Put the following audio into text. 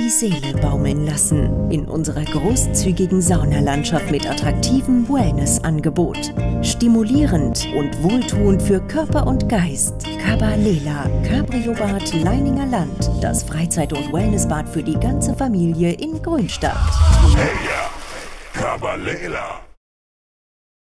die Seele baumeln lassen. In unserer großzügigen Saunalandschaft mit attraktivem Wellnessangebot. Stimulierend und wohltuend für Körper und Geist. Cabalela, Cabriobad Leininger Land. Das Freizeit- und Wellnessbad für die ganze Familie in Grünstadt. Hey ja, Cabalela.